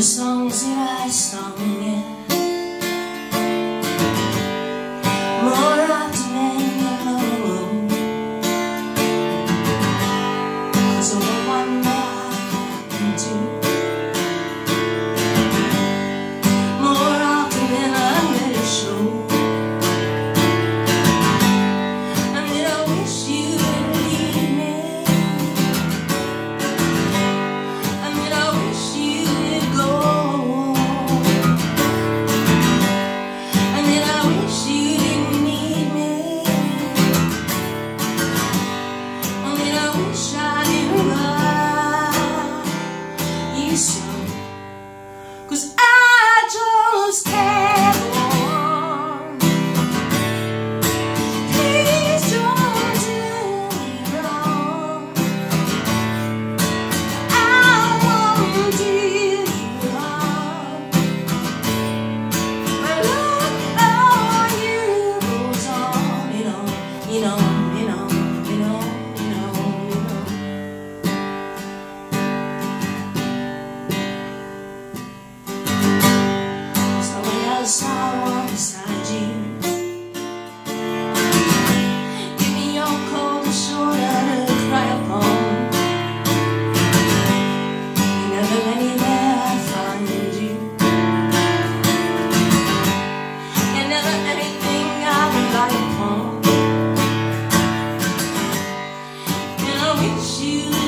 the songs pockets you.